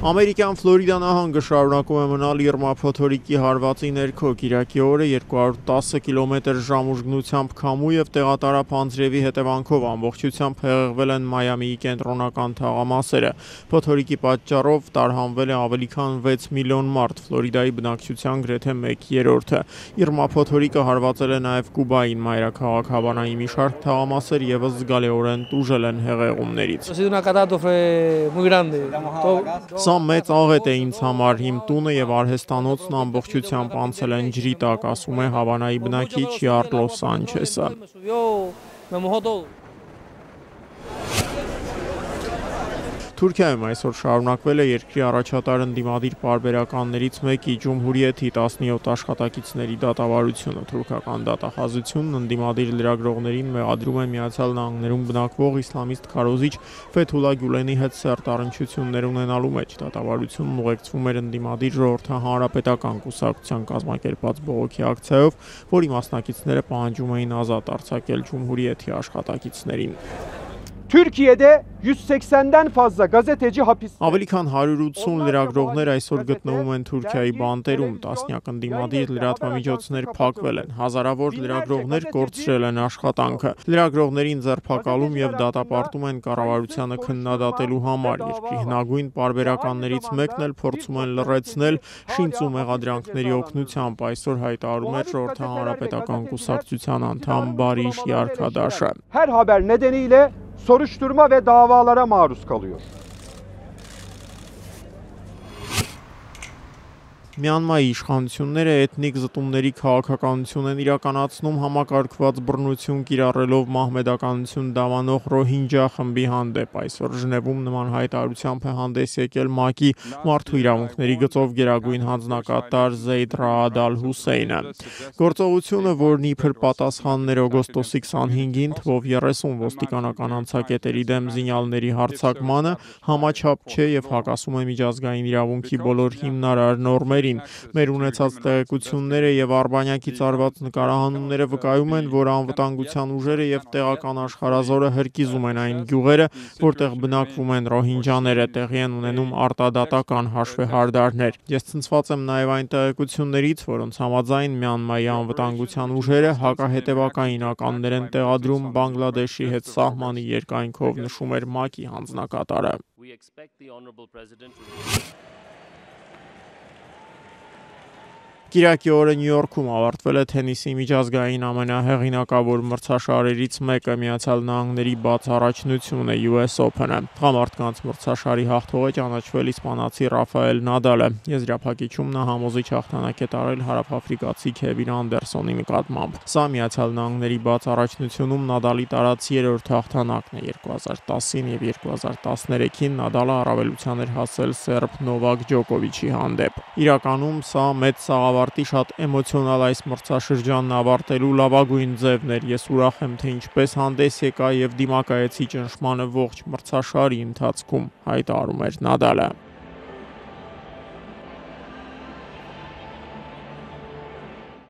Ամերիկյան Ֆլորիդա նահանգը շարունակում է մնալ Իրմա փոթորիկի հարվածի ներքո։ Կիրակի օրը 210 կմ/ժ ուժգնությամբ քամու եւ տեղատարապ անձրևի հետևանքով ամբողջությամբ հեղեղվել են Մայամիի կենտրոնական թաղամասերը։ Փոթորիկի պատճառով տարհանվել է ավելի քան 6 միլիոն մարդ, Ֆլորիդայի բնակչության գրեթե 1/3-ը։ Իրմա փոթորիկը հարվածել է նաեւ Կուբային մայրաքաղաք Հավանայի մի շարք թաղամասեր եւս զգալիորեն տուժել են հեղեղումներից։ Սա մեծ աղետ է ինձ համար, իմ տունը եւ արհեստանոցն ամբողջությամբ անցել են ջրի տակ, ասում է Հավանայի բնակիչ Յարլո Սանչեսը։ Թուրքիայում այսօր շարունակվել է երկրի առաջատար ընդդիմադիր պարբերականներից մեկի Ջումհուրիեթի 17 աշխատակիցների դատավարությունը։ Թուրքական դատախազությունն ընդդիմադիր լրագրողներին մեղադրում է Միացյալ Նահանգներում բնակվող իսլամիստ քարոզիչ Ֆեթուլա Գյուլենի հետ սերտ առնչություններ ունենալու մեջ։ Դատավարությունն ուղեկցվում էր ընդդիմադիր ժողովրդի հանրապետական կուսակցության կազմակերպած բողոքի ակցիայով, որի մասնակիցները պահանջում էին ազատ արձակել Ջումհուրիեթի աշխատակիցներին։ Türkiye'de 180'den fazla gazeteci hapis Ավելի քան 180 լրագրողներ այսօր գտնվում են Թուրքիայի բանտերում, տասնյակ ընդդիմադիր լրատվամիջոցներ փակվել են, հազարավոր լրագրողներ կորցրել են աշխատանքը։ Լրագրողներին ձերբակալում եւ դատապարտում են կառավարությանը քննադատելու համար։ Երկրի հնագույն պարբերականներից մեկն էլ փորձում են լռեցնել շինց ու մեղադրանքների օգնությամբ, այսօր հայտարարում է Ժողովրդի հանրապետական կուսակցության անդամ Բարիշ Յարքադաշը։ her haber nedeniyle soruşturma ve davalara maruz kalıyor. Մյանմայի իշխանությունները էթնիկ զտումների քաղաքականություն են իրականացնում համակարգված բռնություն կիրառելով մահմեդականություն դավանող Ռոհինջա խմբի հանդեպ։ Այսօր Ժնևում նման հայտարարությամբ է հանդես եկել ՄԱԿ-ի մարդու իրավունքների գծով գերագույն հանձնակատար Զեյդ Ռաադ Ալ-Հուսեյնը։ Գործողությունը, որն իբր պատասխաններ օգոստոսի 25-ին թվով 30 ոստիկանական անցակետերի դեմ զինյալների հարձակմանը համաչափ չէ եւ հակասում է միջազգային իրավունքի բոլոր հիմնարար նորմերին կողմերին։ Մեր ունեցած տեղեկությունները եւ Արբանյակից արված նկարահանումները վկայում են, որ անվտանգության ուժերը եւ տեղական աշխարազորը հրկիզում են այն գյուղերը, որտեղ բնակվում են ռոհինջաները, տեղի են ունենում արտադատական հաշվեհարդարներ։ Ես ցնցված եմ նաեւ այն տեղեկություններից, որոնց համաձայն Մյանմայի անվտանգության ուժերը հակահետևական ինականներ են տեղադրում Բանգլադեշի հետ սահմանի երկայնքով նշում էր ՄԱԿ-ի հանձնակատարը։ We expect the honorable president to Կիրակի օրը Նյու Յորքում ավարտվել է թենիսի միջազգային ամենահեղինակավոր մրցաշարերից մեկը Միացյալ Նահանգների բաց առաջնությունը US Open-ը։ Տղամարդկանց մրցաշարի հաղթողը ճանաչվել իսպանացի Ռաֆայել Նադալը։ Եզրափակիչում նա համոզիչ հաղթանակ է տարել հարավաֆրիկացի Քևին Անդերսոնի նկատմամբ։ Սա Միացյալ Նահանգների բաց առաջնությունում Նադալի տարած երրորդ հաղթանակն է 2010-ին եւ 2013-ին Նադալը առավելության էր հասել սերբ Նովակ Ջոկովիչի հանդեպ։ Իրականում սա մեծ սաղավ ավարտի շատ էմոցիոնալ այս մրցաշրջանն ավարտելու լավագույն ձևն էր։ Ես ուրախ եմ, թե ինչպես հանդես եկա եւ դիմակայեցի ճնշմանը ողջ մրցաշարի ընթացքում, հայտարարում էր Նադալը։